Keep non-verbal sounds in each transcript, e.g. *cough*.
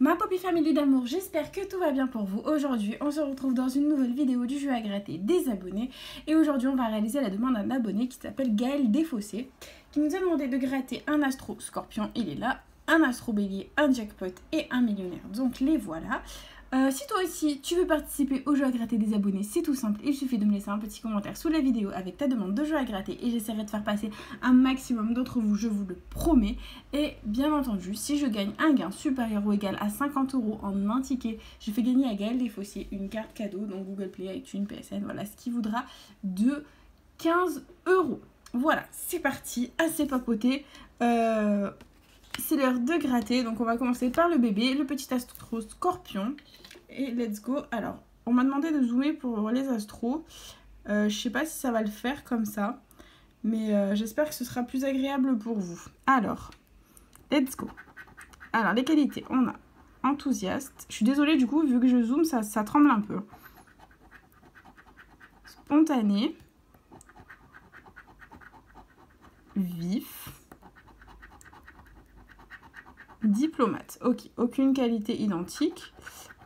Ma Poppy Family d'amour, j'espère que tout va bien pour vous. Aujourd'hui, on se retrouve dans une nouvelle vidéo du jeu à gratter des abonnés. Et aujourd'hui, on va réaliser la demande d'un abonné qui s'appelle Gaël Défaussé, qui nous a demandé de gratter un Astro Scorpion, il est là, un Astro Bélier, un Jackpot et un Millionnaire. Donc les voilà. Euh, si toi aussi tu veux participer au jeu à gratter des abonnés, c'est tout simple. Il suffit de me laisser un petit commentaire sous la vidéo avec ta demande de jeu à gratter et j'essaierai de faire passer un maximum d'entre vous, je vous le promets. Et bien entendu, si je gagne un gain supérieur ou égal à 50 euros en un ticket, je fais gagner à Gaël Desfossiers une carte cadeau, donc Google Play, une PSN, voilà ce qui voudra de 15 euros. Voilà, c'est parti, assez papoté. Euh, c'est l'heure de gratter, donc on va commencer par le bébé, le petit astro scorpion. Et let's go. Alors, on m'a demandé de zoomer pour les astros. Euh, je sais pas si ça va le faire comme ça. Mais euh, j'espère que ce sera plus agréable pour vous. Alors, let's go. Alors, les qualités, on a enthousiaste. Je suis désolée du coup, vu que je zoome, ça, ça tremble un peu. Spontané. Vif. Diplomate. Ok, aucune qualité identique.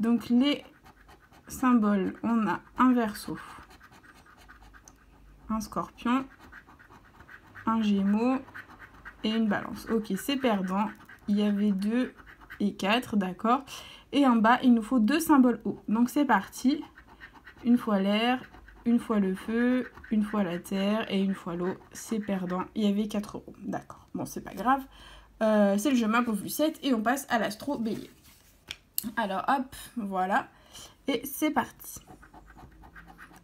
Donc les symboles, on a un verso, un scorpion, un gémeau et une balance. Ok, c'est perdant. Il y avait deux et quatre, d'accord. Et en bas, il nous faut deux symboles eau. Donc c'est parti. Une fois l'air, une fois le feu, une fois la terre et une fois l'eau. C'est perdant. Il y avait 4 euros. D'accord. Bon, c'est pas grave. Euh, c'est le au plus 7 et on passe à l'astro bélier. Alors hop, voilà. Et c'est parti.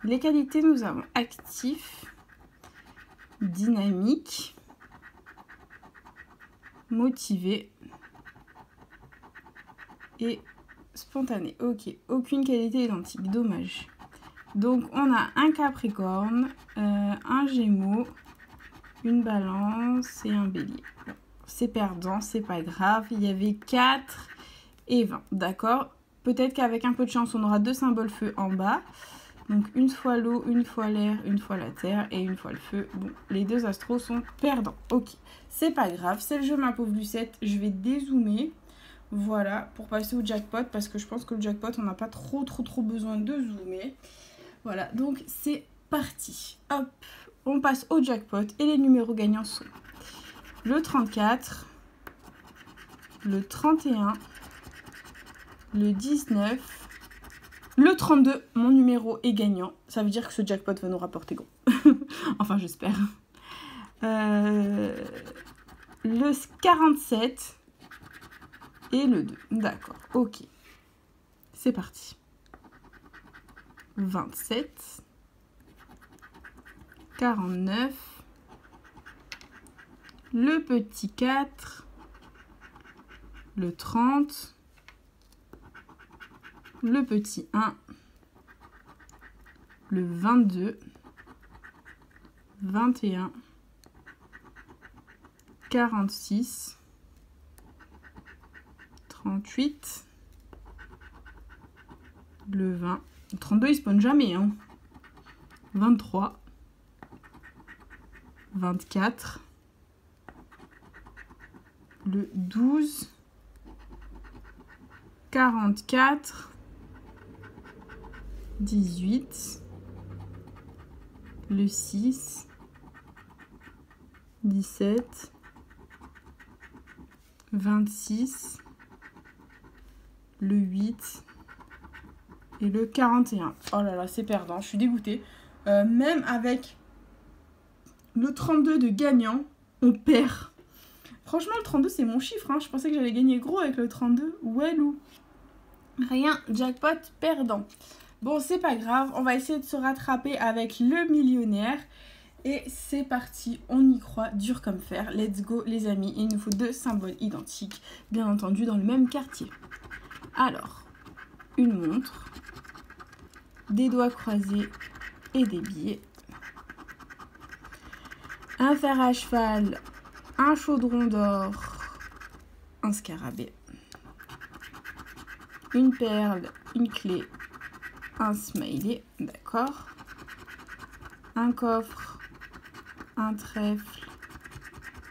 Les qualités, nous avons actif, dynamique, motivé et spontané. Ok, aucune qualité identique, dommage. Donc on a un capricorne, euh, un gémeaux, une balance et un bélier. C'est perdant, c'est pas grave. Il y avait 4 et 20. D'accord? Peut-être qu'avec un peu de chance, on aura deux symboles feu en bas. Donc une fois l'eau, une fois l'air, une fois la terre et une fois le feu. Bon, les deux astros sont perdants. Ok, c'est pas grave, c'est le jeu ma pauvre Lucette. Je vais dézoomer. Voilà, pour passer au jackpot, parce que je pense que le jackpot, on n'a pas trop trop trop besoin de zoomer. Voilà, donc c'est parti. Hop, on passe au jackpot et les numéros gagnants sont le 34, le 31, le 19, le 32, mon numéro est gagnant. Ça veut dire que ce jackpot va nous rapporter gros. *laughs* enfin, j'espère. Euh, le 47 et le 2. D'accord, ok. C'est parti. 27, 49, le petit 4, le 30, le petit 1, le 22, 21, 46, 38, le 20. Le 32, il spawn jamais. Hein. 23, 24, le 12, 44, 18, le 6, 17, 26, le 8 et le 41. Oh là là, c'est perdant, je suis dégoûtée. Euh, même avec le 32 de gagnant, on perd. Franchement, le 32, c'est mon chiffre. Hein. Je pensais que j'allais gagner gros avec le 32. Ouais, loup. Rien, jackpot perdant. Bon, c'est pas grave, on va essayer de se rattraper avec le millionnaire. Et c'est parti, on y croit, dur comme fer. Let's go les amis, il nous faut deux symboles identiques, bien entendu dans le même quartier. Alors, une montre, des doigts croisés et des billets. Un fer à cheval, un chaudron d'or, un scarabée, une perle, une clé, un smiley, d'accord. Un coffre, un trèfle,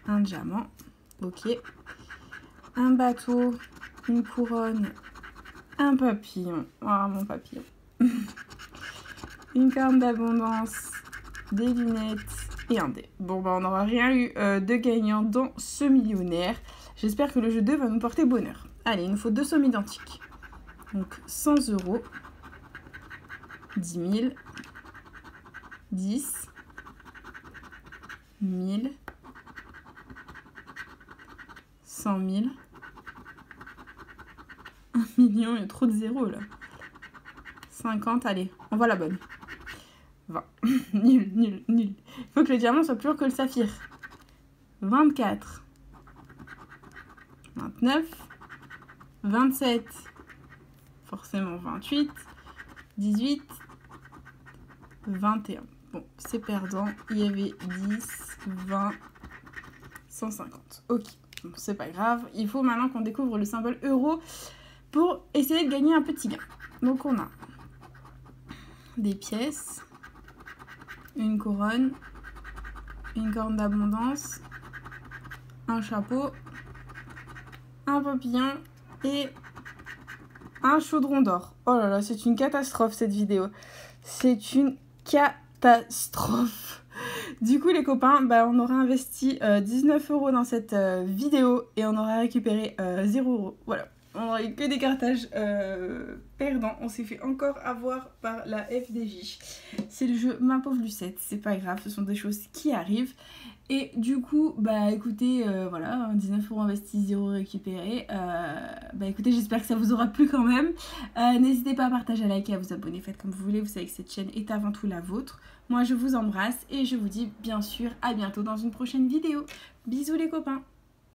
un diamant, ok. Un bateau, une couronne, un papillon. Oh, mon papillon. *laughs* une corne d'abondance, des lunettes et un dé. Bon, bah, on n'aura rien eu euh, de gagnant dans ce millionnaire. J'espère que le jeu 2 va nous porter bonheur. Allez, il nous faut deux sommes identiques. Donc 100 euros, 10 000, 10, 1000, 100 000, 1 million, il y a trop de zéros là. 50, allez, on voit la bonne. 20. *laughs* nul, nul, nul. Il faut que le diamant soit plus haut que le saphir. 24. 29. 27. Forcément 28. 18. 21. Bon, c'est perdant. Il y avait 10, 20, 150. Ok, bon, c'est pas grave. Il faut maintenant qu'on découvre le symbole euro pour essayer de gagner un petit gain. Donc on a des pièces, une couronne, une corne d'abondance, un chapeau, un papillon et un chaudron d'or. Oh là là, c'est une catastrophe cette vidéo. C'est une catastrophe. Du coup les copains, bah, on aura investi 19 euh, euros dans cette euh, vidéo et on aura récupéré 0 euh, euros. Voilà on n'aurait eu que des cartages euh, perdants. On s'est fait encore avoir par la FDJ. C'est le jeu Ma pauvre Lucette, c'est pas grave, ce sont des choses qui arrivent. Et du coup, bah écoutez, euh, voilà, 19 euros investis, 0 récupéré. Euh, bah écoutez, j'espère que ça vous aura plu quand même. N'hésitez pas à partager, à liker, à vous abonner, faites comme vous voulez. Vous savez que cette chaîne est avant tout la vôtre. Moi, je vous embrasse et je vous dis bien sûr à bientôt dans une prochaine vidéo. Bisous les copains